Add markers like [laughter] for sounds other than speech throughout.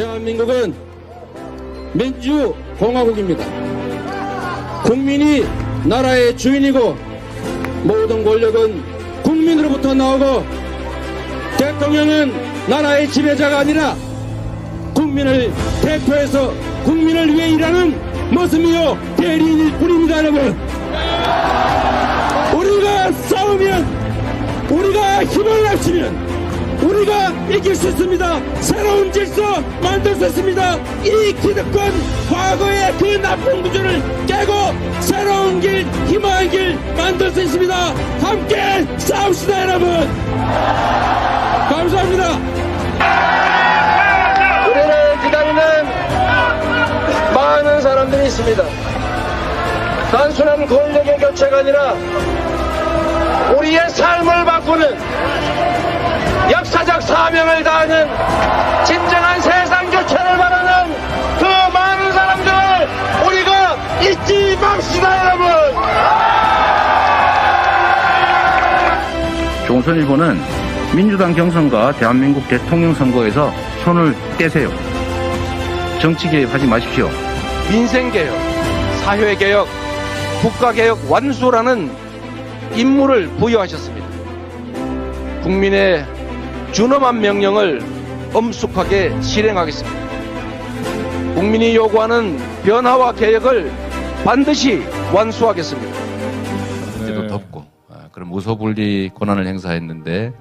대한민국은 민주공화국입니다. 국민이 나라의 주인이고 모든 권력은 국민으로부터 나오고 대통령은 나라의 지배자가 아니라 국민을 대표해서 국민을 위해 일하는 모습이요 대리인일 뿐입니다 여러분 우리가 싸우면 우리가 힘을 합치면 우리가 이길 수 있습니다. 새로운 질서 만들 수 있습니다. 이 기득권 과거의 그 나쁜 구조를 깨고 새로운 길, 희망의 길 만들 수 있습니다. 함께 싸웁시다 여러분. 감사합니다. 우리를 기다리는 많은 사람들이 있습니다. 단순한 권력의 교체가 아니라 우리의 삶을 바꾸는 역사적 사명을 다하는 진정한 세상 교체를 바라는 그 많은 사람들을 우리가 잊지 맙시다 여러분. 조선일보는 민주당 경선과 대한민국 대통령 선거에서 손을 떼세요. 정치 개입하지 마십시오. 민생개혁, 사회개혁, 국가개혁 완수라는 임무를 부여하셨습니다. 국민의 준엄한 명령을 엄숙하게 실행하겠습니다. 국민이 요구하는 변화와 개혁을 반드시 완수하겠습니다. 때도 덥고 아, 그런 무소불리 권한을 행사했는데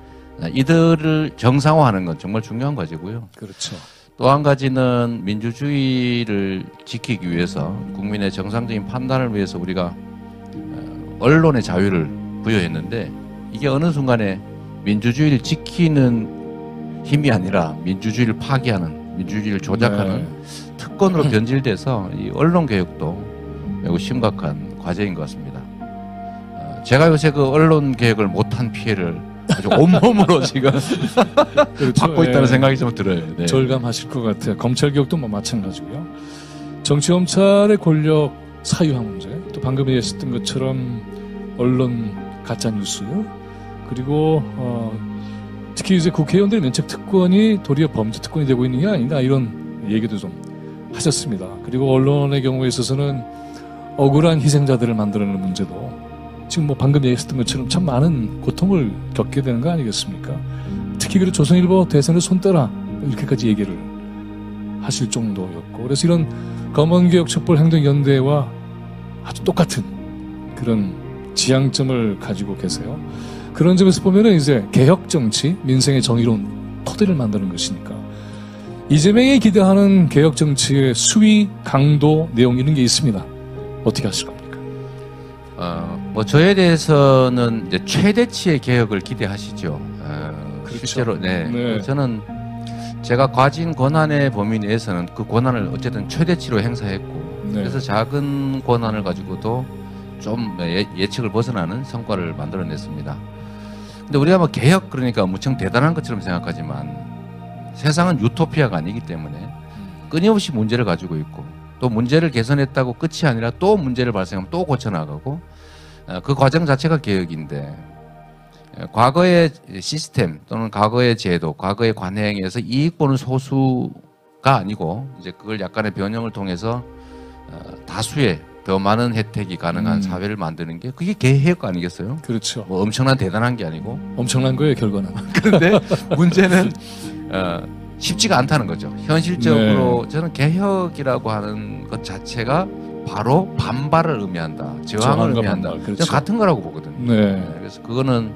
아, 이들을 정상화하는 건 정말 중요한 과제고요. 그렇죠. 또 한 가지는 민주주의를 지키기 위해서 국민의 정상적인 판단을 위해서 우리가 어, 언론의 자유를 부여했는데 이게 어느 순간에 민주주의를 지키는 힘이 아니라 민주주의를 파괴하는 민주주의를 조작하는 네. 특권으로 변질돼서 이 언론 개혁도 매우 심각한 과제인 것 같습니다. 어, 제가 요새 그 언론 개혁을 못한 피해를 아주 [laughs] 온몸으로 지금 그렇죠. 받고 예. 있다는 생각이 좀 들어요. 네. 절감하실 것 같아요. 검찰 개혁도 뭐 마찬가지고요. 정치 검찰의 권력 사유화 문제, 또 방금 얘기했던 것처럼 언론 가짜 뉴스, 그리고 어, 특히 이제 국회의원들의 면책 특권이 도리어 범죄 특권이 되고 있는 게 아닌가 이런 얘기도 좀 하셨습니다. 그리고 언론의 경우에 있어서는 억울한 희생자들을 만들어내는 문제도 지금 뭐 방금 얘기했던 것처럼 참 많은 고통을 겪게 되는 거 아니겠습니까? 특히 그리고 조선일보 대선을 손떼라 이렇게까지 얘기를 하실 정도였고 그래서 이런 검언개혁 촛불행동연대와 아주 똑같은 그런 지향점을 가지고 계세요. 그런 점에서 보면은 이제 개혁 정치, 민생의 정의로운 토대를 만드는 것이니까 이재명이 기대하는 개혁 정치의 수위, 강도, 내용 이런 게 있습니다. 어떻게 하실 겁니까? 어, 뭐 저에 대해서는 이제 최대치의 개혁을 기대하시죠. 어, 그렇죠. 실제로 네. 네. 저는 제가 가진 권한의 범위 내에서는 그 권한을 어쨌든 최대치로 행사했고 네. 그래서 작은 권한을 가지고도 좀 예, 예측을 벗어나는 성과를 만들어냈습니다. 근데 우리가 뭐 개혁 그러니까 무척 대단한 것처럼 생각하지만 세상은 유토피아가 아니기 때문에 끊임없이 문제를 가지고 있고 또 문제를 개선했다고 끝이 아니라 또 문제를 발생하면 또 고쳐나가고 어, 그 과정 자체가 개혁인데 어, 과거의 시스템 또는 과거의 제도, 과거의 관행에서 이익 보는 소수가 아니고 이제 그걸 약간의 변형을 통해서 어, 다수의 더 많은 혜택이 가능한 음. 사회를 만드는 게 그게 개혁 아니겠어요? 그렇죠. 뭐 엄청난 대단한 게 아니고 엄청난 거예요, 결과는. [laughs] 그런데 문제는 어, 쉽지가 않다는 거죠. 현실적으로 저는 개혁이라고 하는 것 자체가 바로 반발을 의미한다, 저항을 의미한다. 반발, 그렇죠. 같은 거라고 보거든요. 네. 네, 그래서 그거는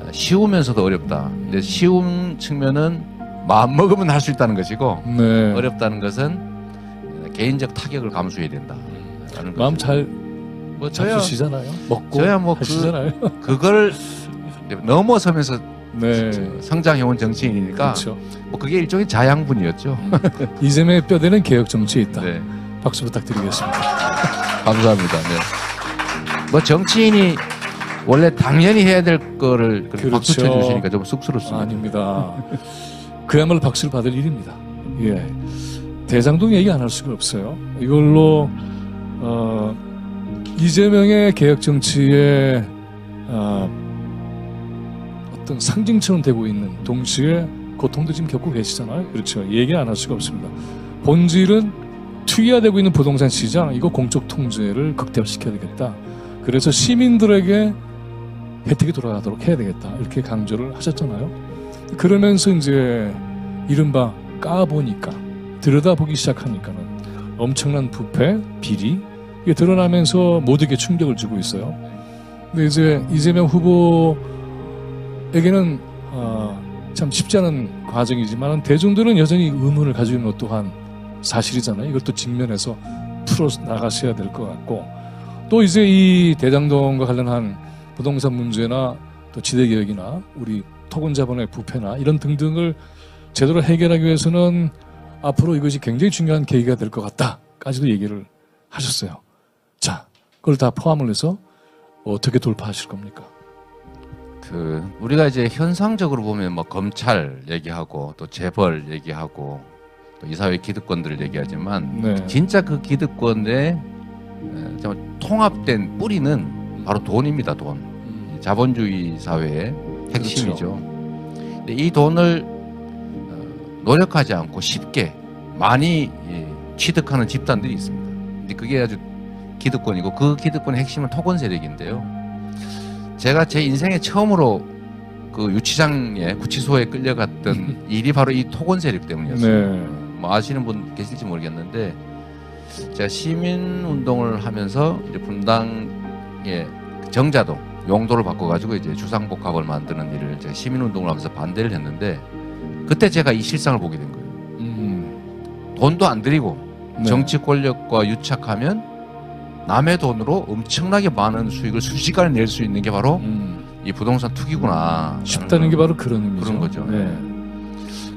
어, 쉬우면서도 어렵다. 근데 쉬운 측면은 마음 먹으면 할 수 있다는 것이고 네. 어렵다는 것은 어, 개인적 타격을 감수해야 된다. 마음 거죠. 잘뭐 저야 잡수시잖아요. 먹고 저야 뭐 그- 하시잖아요. [laughs] 그걸 넘어서면서 네. 성장해온 정치인이니까 그렇죠. 뭐 그게 일종의 자양분이었죠. [laughs] 이재명의 뼈대는 개혁 정치에 있다. 네. 박수 부탁드리겠습니다. [laughs] 감사합니다. 네. 뭐 정치인이 원래 당연히 해야 될 거를 그렇게 박수 그렇죠. 쳐주시니까 좀 쑥스럽습니다. 아닙니다. 그야말로 박수를 받을 일입니다. 예. 대장동 얘기 안 할 수가 없어요. 이걸로 어, 이재명의 개혁 정치의 어, 어떤 상징처럼 되고 있는 동시에 고통도 지금 겪고 계시잖아요. 그렇죠. 얘기 안 할 수가 없습니다. 본질은 투기화되고 있는 부동산 시장 이거 공적 통제를 극대화시켜야 되겠다. 그래서 시민들에게 혜택이 돌아가도록 해야 되겠다. 이렇게 강조를 하셨잖아요. 그러면서 이제 이른바 까보니까 들여다보기 시작하니까는 엄청난 부패, 비리 이게 드러나면서 모두에게 충격을 주고 있어요. 근데 이제 이재명 후보에게는 어, 참 쉽지 않은 과정이지만 대중들은 여전히 의문을 가지고 있는 것 또한 사실이잖아요. 이것도 직면해서 풀어 나가셔야 될 것 같고 또 이제 이 대장동과 관련한 부동산 문제나 또 지대 개혁이나 우리 토건 자본의 부패나 이런 등등을 제대로 해결하기 위해서는 앞으로 이것이 굉장히 중요한 계기가 될 것 같다까지도 얘기를 하셨어요. 자, 그걸 다 포함을 해서 어떻게 돌파하실 겁니까? 그 우리가 이제 현상적으로 보면 뭐 검찰 얘기하고 또 재벌 얘기하고 또 이사회 기득권들을 얘기하지만 네. 진짜 그 기득권의 통합된 뿌리는 바로 돈입니다. 돈. 이 자본주의 사회의 핵심이죠. 근데 이 돈을 어, 노력하지 않고 쉽게 많이 예, 취득하는 집단들이 있습니다. 근데 그게 아주 기득권이고 그 기득권의 핵심은 토건 세력인데요. 제가 제 인생에 처음으로 그 유치장에 구치소에 끌려갔던 [laughs] 일이 바로 이 토건 세력 때문이었어요. 네. 뭐 아시는 분 계실지 모르겠는데 제가 시민 운동을 하면서 이제 분당의 정자동 용도를 바꿔가지고 이제 주상복합을 만드는 일을 제가 시민 운동을 하면서 반대를 했는데 그때 제가 이 실상을 보게 된 거예요. 음, 돈도 안 들이고 네. 정치 권력과 유착하면 남의 돈으로 엄청나게 많은 수익을 순식간에 낼 수 있는 게 바로 음, 이 부동산 투기구나. 쉽다는 게 바로 그런 의미죠. 그런 거죠. 네.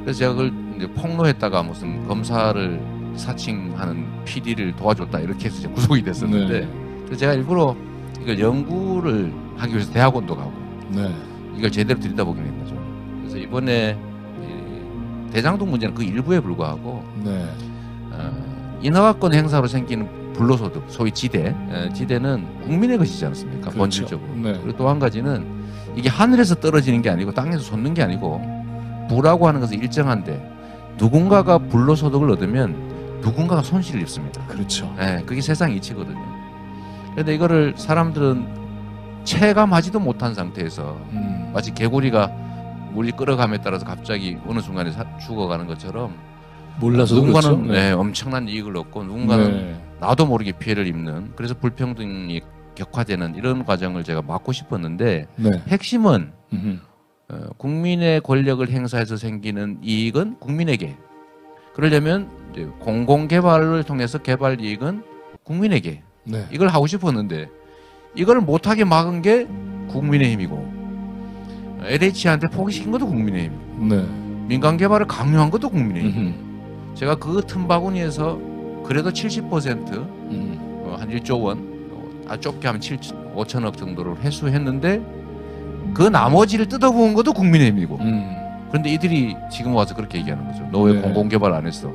그래서 제가 그걸 이제 폭로했다가 무슨 검사를 사칭하는 PD를 도와줬다 이렇게 해서 이제 구속이 됐었는데 네. 그래서 제가 일부러 이걸 연구를 하기 위해서 대학원도 가고 네. 이걸 제대로 들여다보긴 한 거죠. 그래서 이번에 이 대장동 문제는 그 일부에 불과하고 네. 어, 인허가권 행사로 생기는 불로소득, 소위 지대, 에, 지대는 국민의 것이지 않습니까? 그렇죠. 본질적으로. 네. 그리고 또 한 가지는 이게 하늘에서 떨어지는 게 아니고 땅에서 솟는 게 아니고 부라고 하는 것은 일정한데 누군가가 불로소득을 얻으면 누군가가 손실을 입습니다. 그렇죠. 예, 그게 세상 이치거든요. 그런데 이거를 사람들은 체감하지도 못한 상태에서 음, 마치 개구리가 물이 끓어감에 따라서 갑자기 어느 순간에 사- 죽어가는 것처럼 몰라서 누군가는 그렇죠. 네, 엄청난 이익을 얻고 누군가는 네. 나도 모르게 피해를 입는 그래서 불평등이 격화되는 이런 과정을 제가 막고 싶었는데 네. 핵심은 음흠. 어, 국민의 권력을 행사해서 생기는 이익은 국민에게 그러려면 공공 개발을 통해서 개발 이익은 국민에게 네. 이걸 하고 싶었는데 이걸 못하게 막은 게 국민의힘이고 LH한테 포기시킨 것도 국민의힘 네. 민간 개발을 강요한 것도 국민의힘. 제가 그 틈바구니에서 그래도 70%한 음. 1조 원, 어, 아 좁게 하면 7, 5천억 정도를 회수했는데 그 나머지를 뜯어부은 것도 국민의힘이고 음. 그런데 이들이 지금 와서 그렇게 얘기하는 거죠. 너 왜 네. 공공개발 안 했어?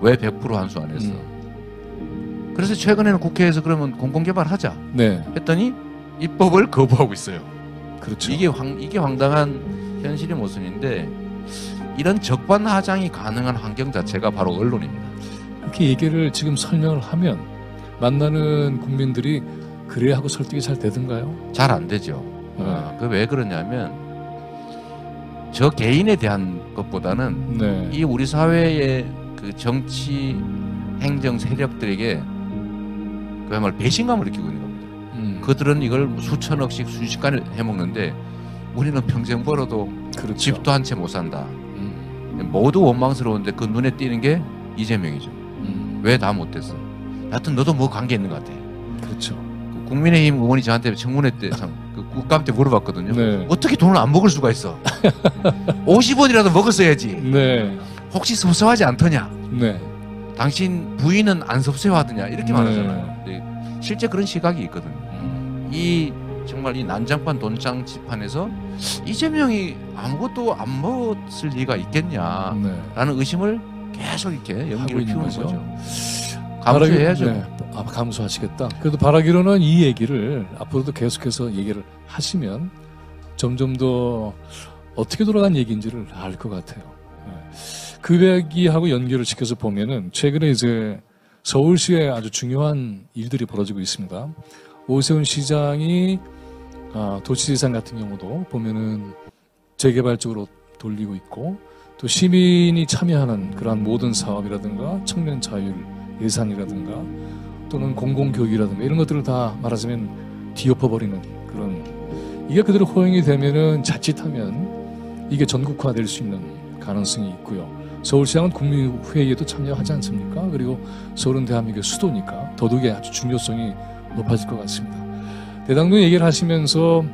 왜 100% 환수 안 했어? 음. 그래서 최근에는 국회에서 그러면 공공개발 하자 네. 했더니 입법을 거부하고 있어요. 그렇죠. 이게 황, 이게 황당한 현실의 모순인데 이런 적반하장이 가능한 환경 자체가 바로 언론입니다. 이렇게 얘기를 지금 설명을 하면 만나는 국민들이 그래야 하고 설득이 잘 되던가요? 잘 안 되죠. 네. 아, 그왜 그러냐면 저 개인에 대한 것보다는 네. 이 우리 사회의 그 정치 행정 세력들에게 그야말로 배신감을 느끼고 있는 겁니다. 음. 그들은 이걸 수천억씩 순식간에 해먹는데 우리는 평생 벌어도 그렇죠. 집도 한 채 못 산다. 음. 모두 원망스러운데 그 눈에 띄는 게 이재명이죠. 음. 왜다 못했어? 하여튼 너도 뭐 관계 있는 것 같아. 그렇죠. 그 국민의힘 의원이 저한테 청문회 때, 참, 그 국감 때 물어봤거든요. 네. 어떻게 돈을 안 먹을 수가 있어? [laughs] 50원이라도 먹었어야지. 네. 혹시 섭섭하지 않더냐? 네. 당신 부인은 안 섭섭하더냐? 이렇게 네. 말하잖아요. 근데 실제 그런 시각이 있거든요. 음. 이 정말 이 난장판 돈장집판에서 이재명이 아무것도 안 먹었을 리가 있겠냐? 네. 라는 의심을 계속 이렇게 연기를 피우는 거죠. 거죠. 감수해야죠. 바라기- 네. 아, 감수하시겠다. 그래도 바라기로는 이 얘기를 앞으로도 계속해서 얘기를 하시면 점점 더 어떻게 돌아간 얘기인지를 알 것 같아요. 그 이야기하고 연결을 시켜서 보면은 최근에 이제 서울시에 아주 중요한 일들이 벌어지고 있습니다. 오세훈 시장이 아, 도시재산 같은 경우도 보면은 재개발 쪽으로 돌리고 있고 또 시민이 참여하는 그러한 모든 사업이라든가 청년 자율 예산이라든가 또는 공공교육이라든가 이런 것들을 다 말하자면 뒤엎어버리는 그런 이게 그대로 허용이 되면은 자칫하면 이게 전국화될 수 있는 가능성이 있고요. 서울시장은 국민회의에도 참여하지 않습니까? 그리고 서울은 대한민국의 수도니까 더욱이 아주 중요성이 높아질 것 같습니다. 대당도 얘기를 하시면서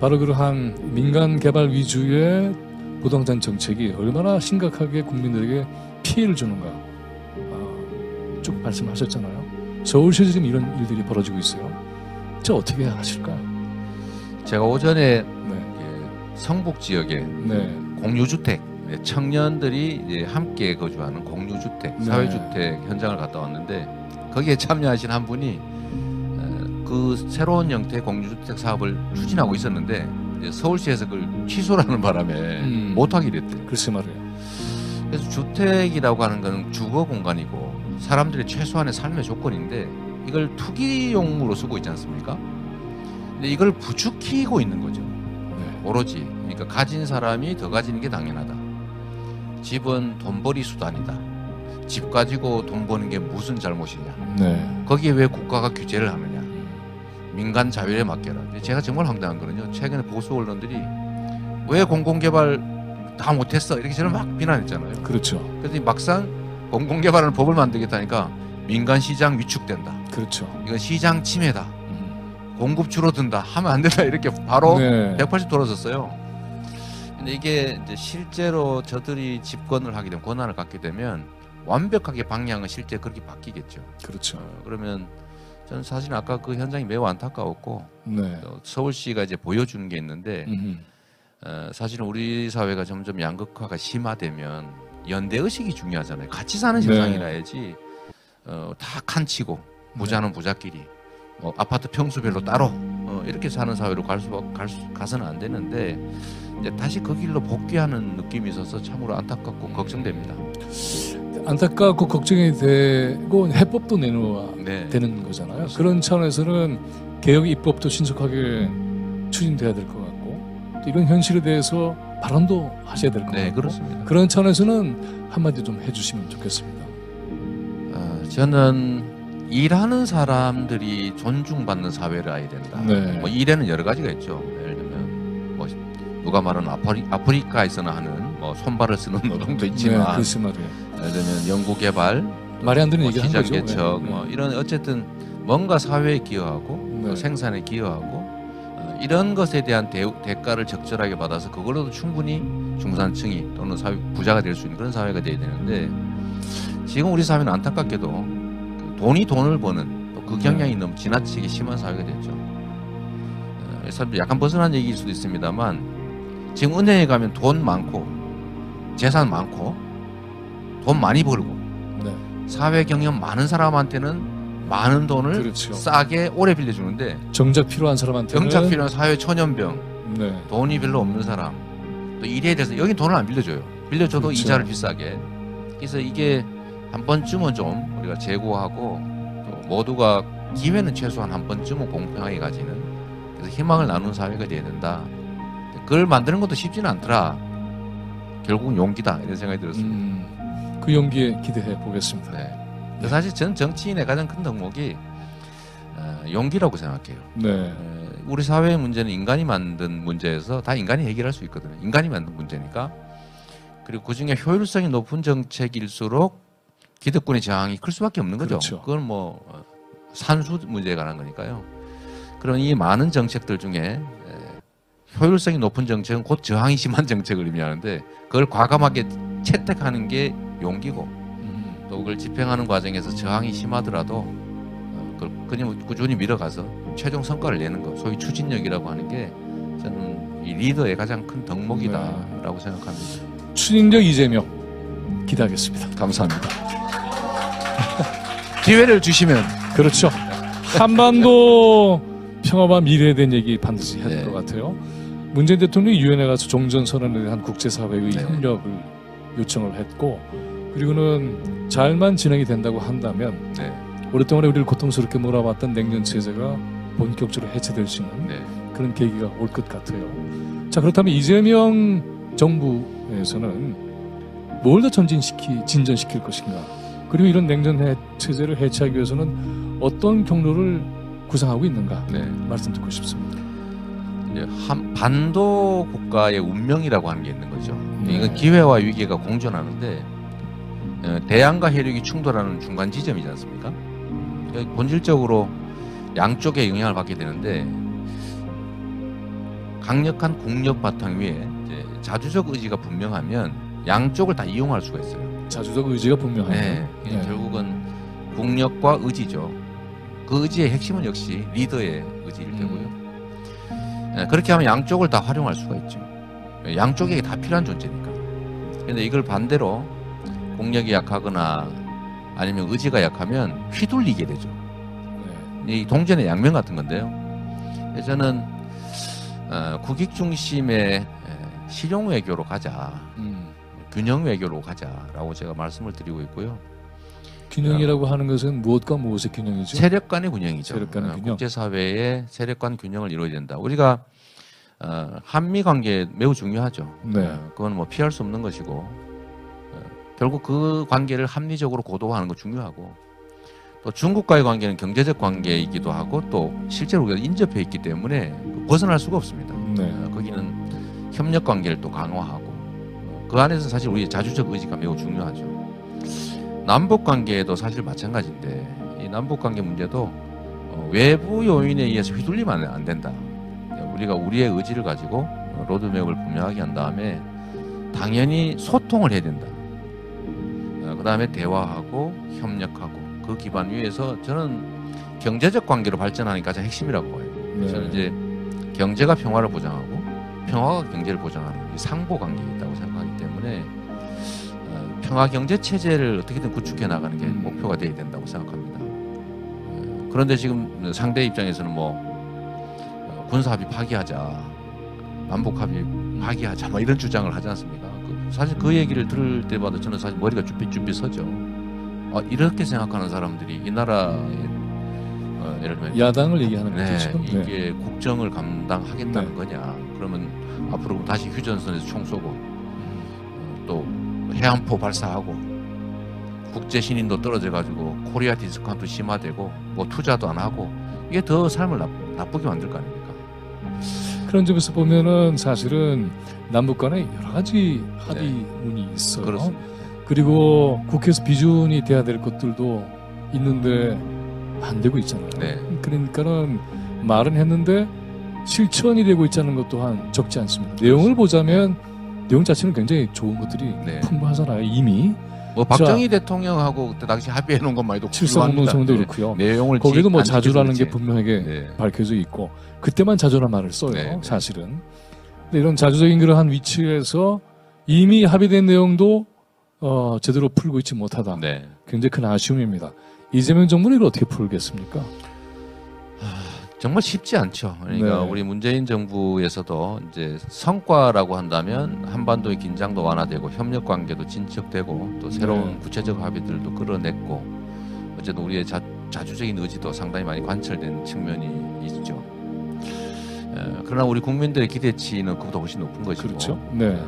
바로 그러한 민간 개발 위주의 부동산 정책이 얼마나 심각하게 국민들에게 피해를 주는가 아, 쭉 말씀하셨잖아요. 서울시에서 지금 이런 일들이 벌어지고 있어요. 저 어떻게 하실까요? 제가 오전에 네, 예, 성북 지역에 네, 공유주택 예, 청년들이 함께 거주하는 공유주택 네. 사회주택 현장을 갔다 왔는데 거기에 참여하신 한 분이 어, 그 새로운 형태의 공유주택 사업을 추진하고 있었는데 서울시에서 그걸 취소라는 [laughs] 바람에 음. 못하게 됐대요. 글쎄 말이에요. 그래서 주택이라고 하는 것은 주거 공간이고 사람들의 최소한의 삶의 조건인데 이걸 투기용으로 쓰고 있지 않습니까? 근데 이걸 부추기고 있는 거죠. 네, 오로지 그러니까 가진 사람이 더 가지는 게 당연하다. 집은 돈벌이 수단이다. 집 가지고 돈 버는 게 무슨 잘못이냐. 네, 거기에 왜 국가가 규제를 하느냐. 민간 자율에 맡겨라. 제가 정말 황당한 거는요. 최근에 보수 언론들이 왜 공공개발 다 못했어 이렇게 저를 막 비난했잖아요. 그렇죠, 그래서 막상 공공개발하는 법을 만들겠다니까 민간 시장 위축된다. 그렇죠. 이건 시장 침해다. 음. 공급 줄어든다. 하면 안 된다. 이렇게 바로 네, 180 돌아섰어요. 근데 이게 이제 실제로 저들이 집권을 하게 되면 권한을 갖게 되면 완벽하게 방향은 실제 그렇게 바뀌겠죠. 그렇죠. 어, 그러면 저는 사실 아까 그 현장이 매우 안타까웠고 네, 또 서울시가 이제 보여주는 게 있는데 음, 어, 사실은 우리 사회가 점점 양극화가 심화되면 연대 의식이 중요하잖아요. 같이 사는 네. 세상이라야지 어, 다 칸치고 부자는 부자끼리 뭐 아파트 평수별로 따로 어, 이렇게 사는 사회로 갈 수, 갈 수, 가서는 안 되는데 이제 다시 그 길로 복귀하는 느낌이 있어서 참으로 안타깝고 걱정됩니다. 안타깝고 걱정이 되고 해법도 내놓아 네. 되는 거잖아요. 그런 차원에서는 개혁 입법도 신속하게 추진돼야 될 것 같고 또 이런 현실에 대해서 발언도 하셔야 될것 네, 같고 그렇습니다. 그런 차원에서는 한마디 좀 해주시면 좋겠습니다. 어, 저는 일하는 사람들이 존중받는 사회를 해야 된다. 네. 뭐 일에는 여러 가지가 있죠. 예를 들면 뭐 누가 말하는 아프리, 아프리카에서는 하는 뭐 손발을 쓰는 [laughs] 노동도 네, 있지만 말이에요. 예를 들면 연구개발, 말이 안 되는 뭐 얘기 한 시장 거죠. 개척, 네. 뭐 이런 어쨌든 뭔가 사회에 기여하고 네. 또 생산에 기여하고 어, 이런 것에 대한 대, 대가를 적절하게 받아서 그걸로도 충분히 중산층이 또는 사회, 부자가 될 수 있는 그런 사회가 돼야 되는데 지금 우리 사회는 안타깝게도 그 돈이 돈을 버는 또그 네. 경향이 너무 지나치게 심한 사회가 됐죠. 어, 그래서 약간 벗어난 얘기일 수도 있습니다만 지금 은행에 가면 돈 많고 재산 많고 돈 많이 벌고 네. 사회 경험 많은 사람한테는 많은 돈을 그렇죠. 싸게 오래 빌려주는데 정작 필요한 사람한테는 정작 필요한 사회 초년병 네. 돈이 별로 없는 사람 또 일에 대해서 여긴 돈을 안 빌려줘요 빌려줘도 그렇죠. 이자를 비싸게 그래서 이게 한 번쯤은 좀 우리가 재고하고 또 모두가 기회는 최소한 한 번쯤은 공평하게 가지는 그래서 희망을 나누는 사회가 돼야 된다 그걸 만드는 것도 쉽지는 않더라 결국은 용기다 이런 생각이 들었습니다 음, 그 용기에 기대해 보겠습니다. 네. 근데 사실 전 정치인의 가장 큰 덕목이 어, 용기라고 생각해요. 네. 에, 우리 사회의 문제는 인간이 만든 문제에서 다 인간이 해결할 수 있거든요. 인간이 만든 문제니까. 그리고 그 중에 효율성이 높은 정책일수록 기득권의 저항이 클 수밖에 없는 거죠. 그렇죠. 그건 뭐 어, 산수 문제에 관한 거니까요. 그런 이 많은 정책들 중에 에, 효율성이 높은 정책은 곧 저항이 심한 [laughs] 정책을 의미하는데 그걸 과감하게 채택하는 게 용기고 음, 또 그걸 집행하는 과정에서 저항이 심하더라도 어, 그걸 그냥 꾸준히 밀어가서 최종 성과를 내는 것, 소위 추진력이라고 하는 게 저는 이 리더의 가장 큰 덕목이다라고 생각합니다. 추진력 이재명 기대하겠습니다. 감사합니다. [laughs] 기회를 주시면 그렇죠. 한반도 평화와 미래에 대한 얘기 반드시 해야 될 네. 것 같아요. 문재인 대통령이 유엔에 가서 종전선언에 대한 국제사회의 네. 협력을 요청을 했고 그리고는 잘만 진행이 된다고 한다면 네. 오랫동안 우리를 고통스럽게 몰아왔던 냉전 체제가 본격적으로 해체될 수 있는 네. 그런 계기가 올 것 같아요. 자 그렇다면 이재명 정부에서는 뭘 더 전진시키 진전시킬 것인가? 그리고 이런 냉전 해, 체제를 해체하기 위해서는 어떤 경로를 구상하고 있는가? 네. 말씀 듣고 싶습니다. 이제 한 반도 국가의 운명이라고 하는 게 있는 거죠. 네. 이건 기회와 위기가 공존하는데 어, 대양과 혜륙이 충돌하는 중간 지점이지 않습니까? 그러니까 본질적으로 양쪽에 영향을 받게 되는데 강력한 국력 바탕 위에 자주적 의지가 분명하면 양쪽을 다 이용할 수가 있어요. 자주적 의지가 분명하네요. 네, 네. 결국은 국력과 의지죠. 그 의지의 핵심은 역시 리더의 의지일 테고요. 네, 그렇게 하면 양쪽을 다 활용할 수가 있죠. 양쪽에게 다 필요한 존재니까. 그런데 이걸 반대로 국력이 약하거나 아니면 의지가 약하면 휘둘리게 되죠. 네. 이 동전의 양면 같은 건데요. 저는 어, 국익 중심의 에, 실용 외교로 가자, 음. 균형 외교로 가자라고 제가 말씀을 드리고 있고요. 균형이라고 하는 것은 무엇과 무엇의 균형이죠? 세력 간의 균형이죠. 세력 간의 어, 균형. 국제 사회의 세력 간 균형을 이루어야 된다. 우리가 어, 한미 관계 매우 중요하죠. 네. 어, 그건 뭐 피할 수 없는 것이고 어, 결국 그 관계를 합리적으로 고도화하는 거 중요하고 또 중국과의 관계는 경제적 관계이기도 하고 또 실제로 우리가 인접해 있기 때문에 그 벗어날 수가 없습니다. 네. 어, 거기는 협력 관계를 또 강화하고 어, 그 안에서 사실 우리의 자주적 의지가 매우 중요하죠. 남북 관계도 사실 마찬가지인데 이 남북 관계 문제도 어, 외부 요인에 의해서 휘둘리면 안- 안 된다. 우리가 우리의 의지를 가지고 어, 로드맵을 분명하게 한 다음에 당연히 소통을 해야 된다. 그 다음에 대화하고 협력하고 그 기반 위에서 저는 경제적 관계로 발전하는 게 가장 핵심이라고 봐요. 네. 저는 이제 경제가 평화를 보장하고 평화가 경제를 보장하는 이 상보 관계에 있다고 생각하기 때문에 어, 평화 경제 체제를 어떻게든 구축해 나가는 게 음. 목표가 돼야 된다고 생각합니다. 어, 그런데 지금 상대 입장에서는 뭐 어, 군사 합의 파기하자, 남북 합의 파기하자, 뭐 이런 주장을 하지 않습니까? 그 사실 그 얘기를 들을 때마다 저는 사실 머리가 쭈삣쭈삣 서죠. 아, 이렇게 생각하는 사람들이 이 나라의 어, 예를 들면 야당을 얘기하는 네, 거죠. 지금? 네. 이게 국정을 감당하겠다는 네. 거냐? 그러면 앞으로 다시 휴전선에서 총 쏘고 어, 또 해안포 발사하고 국제 신인도 떨어져 가지고 코리아 디스카운트 심화되고 뭐 투자도 안 하고 이게 더 삶을 나, 나쁘게 만들 거 아닙니까? 그런 점에서 보면은 사실은 남북 간에 여러 가지 합의문이 있어요. 네. 그렇습니다. 그리고 국회에서 비준이 돼야 될 것들도 있는데 안 되고 있잖아요. 네. 그러니까는 말은 했는데 실천이 되고 있다는 것 또한 적지 않습니다. 내용을 보자면 내용 자체는 굉장히 좋은 것들이 네. 풍부하잖아요. 이미 뭐 박정희 대통령하고 그때 당시 합의해 놓은 것만 해도 훌륭합니다. 그렇고요. 네. 내용을 거기도 뭐 자주라는 게. 분명하게 네. 밝혀져 있고 그때만 자주란 말을 써요. 네, 네. 사실은. 근데 이런 자주적인 그러한 위치에서 이미 합의된 내용도 어, 제대로 풀고 있지 못하다. 네. 굉장히 큰 아쉬움입니다. 이재명 정부는 이걸 어떻게 풀겠습니까? 정말 쉽지 않죠. 그러니까 네. 우리 문재인 정부에서도 이제 성과라고 한다면 한반도의 긴장도 완화되고 협력 관계도 진척되고 또 새로운 네. 구체적 합의들도 끌어냈고 어쨌든 우리의 자, 자주적인 의지도 상당히 많이 관철된 측면이 있죠. 에, 그러나 우리 국민들의 기대치는 그보다 훨씬 높은 것이고 그렇죠. 네.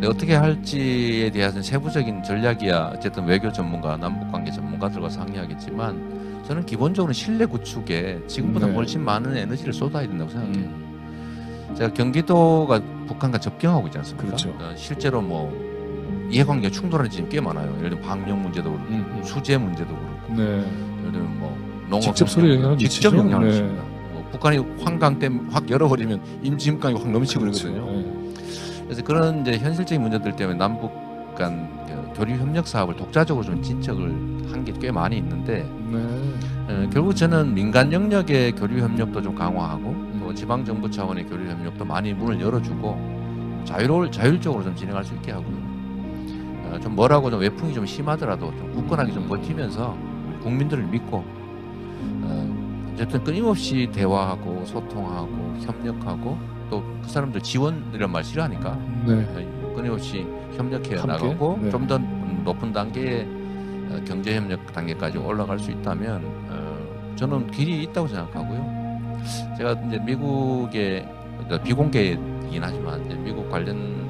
네, 어떻게 할지에 대해서는 세부적인 전략이야 어쨌든 외교 전문가, 남북 관계 전문가들과 상의하겠지만 저는 기본적으로 신뢰 구축에 지금보다 네. 훨씬 많은 에너지를 쏟아야 된다고 생각해요. 음, 제가 경기도가 북한과 접경하고 있지 않습니까? 그렇죠. 어, 실제로 뭐 이해관계가 충돌하는 지점이 꽤 많아요. 예를 들면 방역 문제도 그렇고 음, 음. 수재 문제도 그렇고 네. 예를 들면 뭐 농업 직접 경제, 영향을 직접. 영향을 네. 미칩니다. 뭐 북한이 황강댐 확 열어버리면 임진강이 확 넘치고 그러거든요. 네. 그래서 그런 이제 현실적인 문제들 때문에 남북 간그 교류 협력 사업을 독자적으로 좀 진척을 한 게 꽤 많이 있는데 네. 어, 결국 저는 민간 영역의 교류 협력도 좀 강화하고 음. 또 지방 정부 차원의 교류 협력도 많이 문을 열어주고 자유로울 자율적으로 좀 진행할 수 있게 하고요. 어, 좀 뭐라고 좀 외풍이 좀 심하더라도 좀 굳건하게 좀 버티면서 국민들을 믿고 어, 어쨌든 끊임없이 대화하고 소통하고 협력하고 또 그 사람들 지원 이런 말 싫어하니까 네. 어, 끊임없이 협력해 함께? 나가고 네. 좀더 높은 단계의 어, 경제 협력 단계까지 올라갈 수 있다면 어, 저는 길이 있다고 생각하고요. 제가 이제 미국의 그러니까 비공개이긴 하지만 이제 미국 관련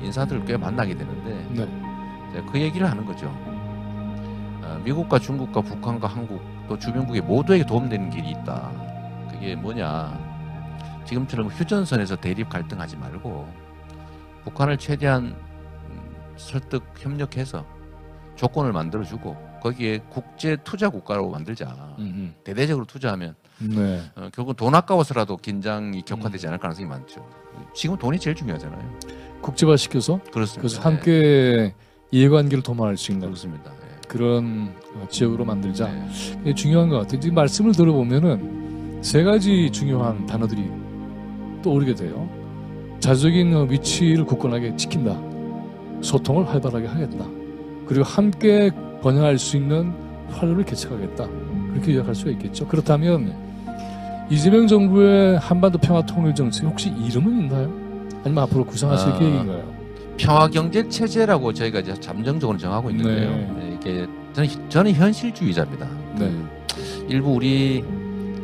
그 인사들을 꽤 만나게 되는데 네. 그 얘기를 하는 거죠. 어, 미국과 중국과 북한과 한국 또 주변국에 모두에게 도움되는 길이 있다. 그게 뭐냐? 지금처럼 휴전선에서 대립 갈등하지 말고 북한을 최대한 음, 설득 협력해서 조건을 만들어주고 거기에 국제 투자 국가로 만들자. 음, 대대적으로 투자하면 음. 네. 어, 결국 돈 아까워서라도 긴장이 격화되지 않을 가능성이 많죠. 지금 돈이 제일 중요하잖아요. 국제화 시켜서 그렇습니다. 그래서 네. 함께 이해관계를 도모할 수 있는 그렇습니다. 예. 그런 어, 지역으로 만들자. 네. 이게 중요한 것 같아요. 지금 말씀을 들어보면은 세 가지 중요한 단어들이 떠오르게 돼요. 자주적인 어, 위치를 굳건하게 지킨다. 소통을 활발하게 하겠다. 그리고 함께 번영할 수 있는 활로를 개척하겠다. 그렇게 요약할 수가 있겠죠. 그렇다면 이재명 정부의 한반도 평화 통일 정책 혹시 이름은 있나요? 아니면 앞으로 구상하실 아, 계획인가요? 평화 경제 체제라고 저희가 이제 잠정적으로 정하고 있는데요. 네. 네, 이게 저는, 저는 현실주의자입니다. 네. 그 일부 우리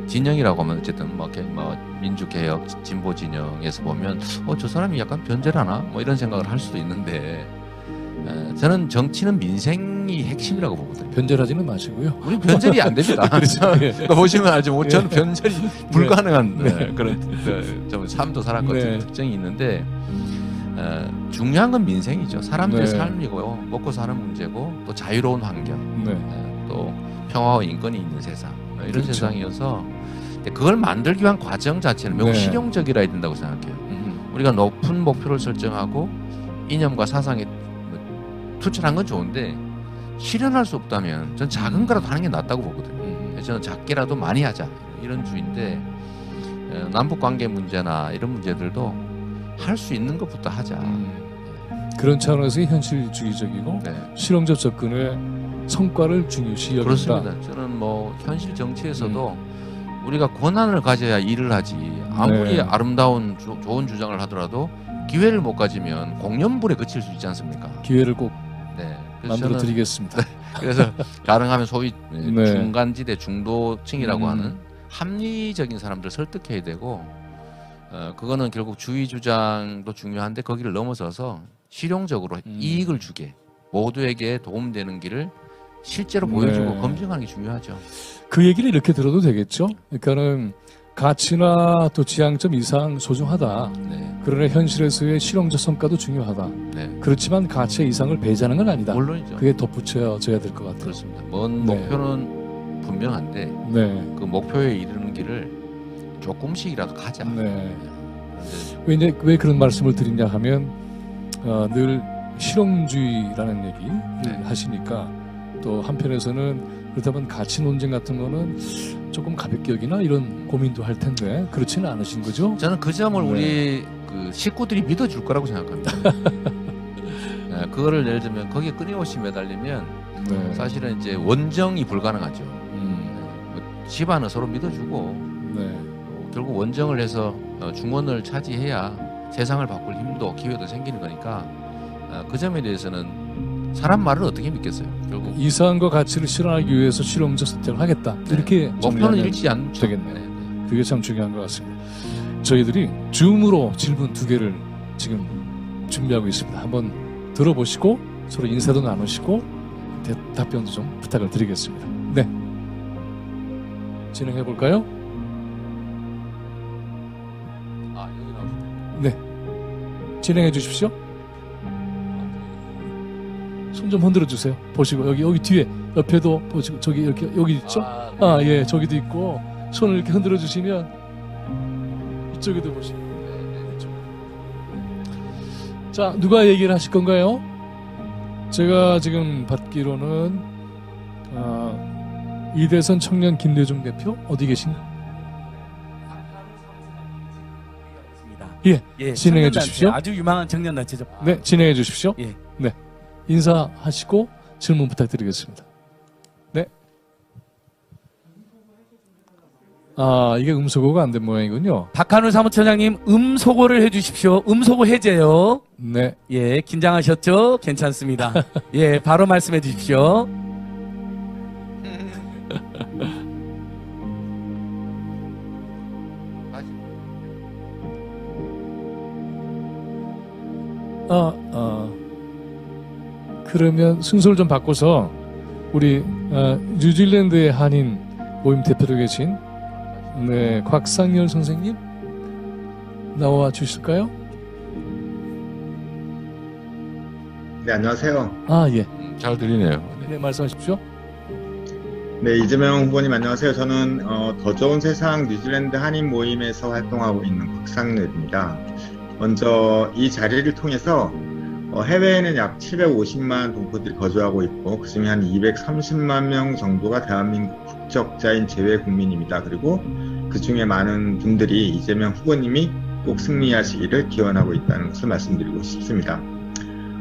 진영이라고 하면 어쨌든 뭐, 개- 뭐 민주개혁 진보 진영에서 보면 어 저 사람이 약간 변절하나 뭐 이런 생각을 할 수도 있는데 에, 저는 정치는 민생이 핵심이라고 보거든요. 변절하지는 마시고요. 우리 변절이 안 됩니다. [laughs] [laughs] 예. 그거 보시면 알죠. 뭐 저는 변절이 불가능한 네. 네, 그런 네, 좀 삶도 살았거든 네. 특징이 있는데 어, 중요한 건 민생이죠. 사람들의 네. 삶이고 먹고 사는 문제고 또 자유로운 환경, 네. 네, 또 평화와 인권이 있는 세상 어, 이런 그렇죠. 세상이어서 그걸 만들기 위한 과정 자체는 매우 네. 실용적이라 해야 된다고 생각해요. 음. 우리가 높은 목표를 설정하고 이념과 사상에 뭐 투철한 건 좋은데 실현할 수 없다면 전 작은 거라도 하는 게 낫다고 보거든요. 음. 저는 작게라도 많이 하자 이런 주의인데 어, 남북 관계 문제나 이런 문제들도 할 수 있는 것부터 하자. 음. 그런 차원에서 현실주의적이고 네. 실용적 접근의 성과를 중요시 여긴다. 그렇습니다. 저는 뭐 현실 정치에서도 우리가 권한을 가져야 일을 하지 아무리 네. 아름다운 조- 좋은 주장을 하더라도 기회를 못 가지면 공연불에 그칠 수 있지 않습니까? 기회를 꼭 네. 만들어 드리겠습니다. 그래서 [laughs] 가능하면 소위 네. 중간지대 중도층이라고 음. 하는 합리적인 사람들 설득해야 되고 어, 그거는 결국 주의 주장도 중요한데 거기를 넘어서서 실용적으로 음. 이익을 주게 모두에게 도움되는 길을 실제로 네. 보여주고 검증하는 게 중요하죠. 그 얘기를 이렇게 들어도 되겠죠? 그러니까는 가치나 또 지향점 이상 소중하다. 네, 그러나 현실에서의 실용적 성과도 중요하다. 네. 그렇지만 가치 이상을 배제하는 건 아니다. 물론이죠. 그게 덧붙여져야 될 것 같아요. 그렇습니다. 먼 네. 목표는 분명한데 네. 그 목표에 이르는 길을 조금씩이라도 가자. 네. 왜, 이제 왜 그런 말씀을 드리냐 하면 어, 늘 실용주의라는 얘기 네. 하시니까 또 한편에서는 그렇다면 가치 논쟁 같은 거는 조금 가볍게 여기나 이런 고민도 할 텐데 그렇지는 않으신 거죠? 저는 그 점을 네. 우리 그 식구들이 믿어줄 거라고 생각합니다. [laughs] 네, 그거를 예를 들면 거기에 끊임없이 매달리면 네. 사실은 이제 원정이 불가능하죠. 음, 네, 뭐 집안은 서로 믿어주고 네. 또 결국 원정을 해서 어, 중원을 차지해야 세상을 바꿀 힘도 기회도 생기는 거니까 어, 그 점에 대해서는 사람 말을 어떻게 믿겠어요? 결국 이상과 가치를 실현하기 위해서 실용적 선택을 하겠다. 네. 이렇게 목표는 잃지 않죠. 되겠네요. 네, 네. 그게 참 중요한 것 같습니다. 저희들이 줌으로 질문 두 개를 지금 준비하고 있습니다. 한번 들어보시고 서로 인사도 나누시고 대- 답변도 좀 부탁을 드리겠습니다. 네. 진행해 볼까요? 아, 여기 나오시네. 진행해 주십시오. 손 좀 흔들어 주세요. 보시고 여기 여기 뒤에 옆에도 보시고 저기 이렇게 여기 있죠? 아, 네. 아, 예, 저기도 있고 손을 이렇게 흔들어 주시면 이쪽에도 보시고. 이쪽. 자, 누가 얘기를 하실 건가요? 제가 지금 받기로는 아, 이대선 청년 김대중 대표 어디 계신가? 예, 예, 진행해 주십시오. 아주 유망한 청년 단체죠. 네, 진행해 주십시오. 예. 네, 인사하시고 질문 부탁드리겠습니다. 네. 아, 이게 음소거가 안 된 모양이군요. 박한울 사무처장님 음소거를 해주십시오. 음소거 해제요. 네. 예, 긴장하셨죠? 괜찮습니다. 예, 바로 말씀해 주십시오. 아, 아. 그러면 순서를 좀 바꿔서 우리 아, 뉴질랜드의 한인 모임 대표로 계신 네, 곽상열 선생님 나와 주실까요? 네, 안녕하세요. 아, 예. 음, 잘 들리네요. 네. 네, 말씀하십시오. 네, 이재명 후보님 안녕하세요. 저는 어, 더 좋은 세상 뉴질랜드 한인 모임에서 활동하고 있는 곽상렬입니다. 먼저 이 자리를 통해서 어, 해외에는 약 750만 동포들이 거주하고 있고 그중에 한 230만 명 정도가 대한민국 국적자인 재외 국민입니다. 그리고 그중에 많은 분들이 이재명 후보님이 꼭 승리하시기를 기원하고 있다는 것을 말씀드리고 싶습니다.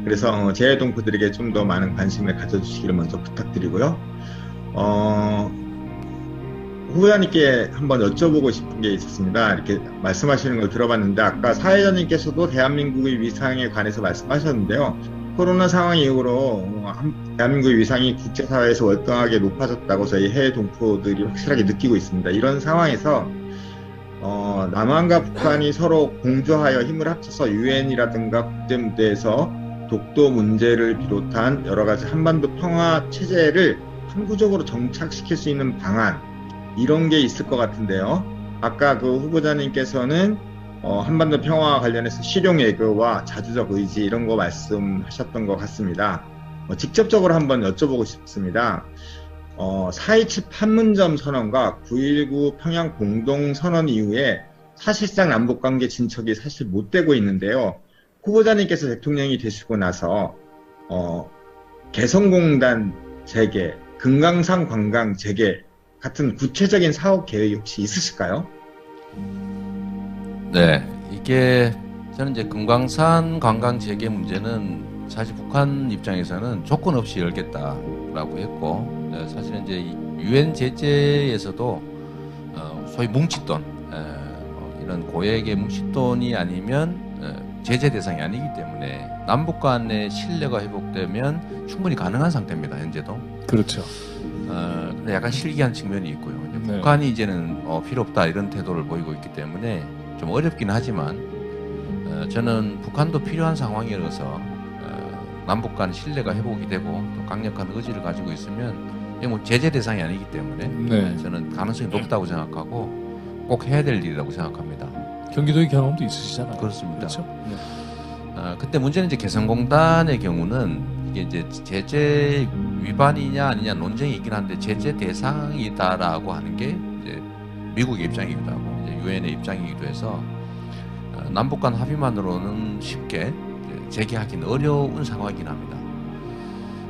그래서 어, 재외 동포들에게 좀 더 많은 관심을 가져주시기를 먼저 부탁드리고요. 어, 후보자님께 한번 여쭤보고 싶은 게 있었습니다. 이렇게 말씀하시는 걸 들어봤는데 아까 사회자님께서도 대한민국의 위상에 관해서 말씀하셨는데요. 코로나 상황 이후로 한- 대한민국의 위상이 국제사회에서 월등하게 높아졌다고 저희 해외 동포들이 확실하게 느끼고 있습니다. 이런 상황에서 어, 남한과 북한이 서로 공조하여 힘을 합쳐서 유엔이라든가 국제무대에서 독도 문제를 비롯한 여러 가지 한반도 평화 체제를 항구적으로 정착시킬 수 있는 방안 이런 게 있을 것 같은데요. 아까 그 후보자님께서는 어, 한반도 평화와 관련해서 실용 외교와 자주적 의지 이런 거 말씀하셨던 것 같습니다. 어, 직접적으로 한번 여쭤보고 싶습니다. 어, 4.27 판문점 선언과 9.19 평양 공동 선언 이후에 사실상 남북 관계 진척이 사실 못 되고 있는데요. 후보자님께서 대통령이 되시고 나서 어, 개성공단 재개, 금강산 관광 재개 같은 구체적인 사업 계획이 혹시 있으실까요? 네, 이게 저는 이제 금강산 관광 재개 문제는 사실 북한 입장에서는 조건 없이 열겠다라고 했고 네, 사실은 이제 유엔 제재에서도 어, 소위 뭉칫돈 에, 뭐 이런 고액의 뭉칫돈이 아니면 에, 제재 대상이 아니기 때문에 남북 간의 신뢰가 회복되면 충분히 가능한 상태입니다 현재도. 그렇죠. 어, 근데 약간 실기한 측면이 있고요. 이제 네. 북한이 이제는 어, 필요 없다 이런 태도를 보이고 있기 때문에 좀 어렵긴 하지만 어, 저는 북한도 필요한 상황이라서 어, 남북 간 신뢰가 회복이 되고 또 강력한 의지를 가지고 있으면 뭐 제재 대상이 아니기 때문에 네. 저는 가능성이 높다고 생각하고 꼭 해야 될 일이라고 생각합니다. 경기도의 경험도 있으시잖아요. 그렇습니다. 그렇죠? 네. 어, 그때 문제는 이제 개성공단의 경우는 이게 이제 제재 위반이냐 아니냐 논쟁이 있긴 한데 제재 대상이다라고 하는 게 이제 미국의 입장이기도 하고 이제 유엔의 입장이기도 해서 어, 남북 간 합의만으로는 쉽게 재개하기는 어려운 상황이긴 합니다.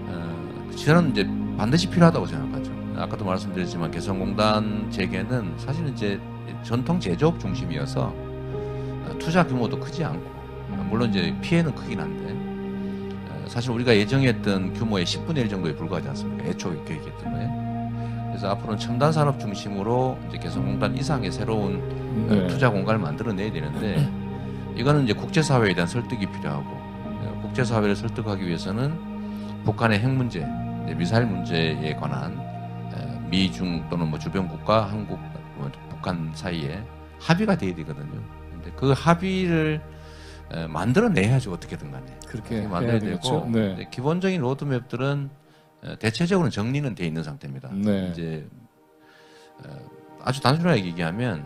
어, 저는 이제 반드시 필요하다고 생각하죠. 아까도 말씀드렸지만 개성공단 재개는 사실은 이제 전통 제조업 중심이어서 어, 투자 규모도 크지 않고 어, 물론 이제 피해는 크긴 한데 어, 사실 우리가 예정했던 규모의 10분의 1 정도에 불과하지 않습니까? 애초 계획했던 거에. 그래서 앞으로는 첨단 산업 중심으로 이제 개성공단 이상의 새로운 네. 투자 공간을 만들어내야 되는데 이거는 이제 국제사회에 대한 설득이 필요하고 어, 국제사회를 설득하기 위해서는 북한의 핵 문제, 미사일 문제에 관한 어, 미중 또는 뭐 주변 국가, 한국, 뭐 북한 사이에 합의가 돼야 되거든요. 근데 그 합의를 어, 만들어내야죠 어떻게든 간에. 그렇게 만들어야 되고. 네. 기본적인 로드맵들은 어, 대체적으로 정리는 돼 있는 상태입니다. 네. 이제 어, 아주 단순하게 얘기하면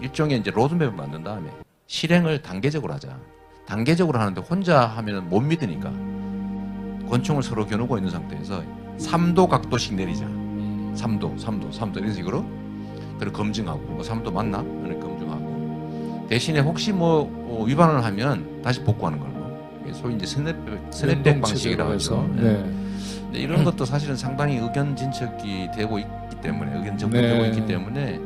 일종의 이제 로드맵을 만든 다음에 실행을 단계적으로 하자. 단계적으로 하는데 혼자 하면은 못 믿으니까 권총을 서로 겨누고 있는 상태에서 3도 각도씩 내리자. 3도, 3도, 3도 이런 식으로 그리고 검증하고 뭐 3도 맞나? 이렇게 검증하고 대신에 혹시 뭐 어, 위반을 하면 다시 복구하는 걸로. 소위 이제 snapback, snapback 방식이라고 해서. 네. 네, 이런 것도 사실은 상당히 의견 진척이 되고 있기 때문에 의견 전문되고 네. 있기 때문에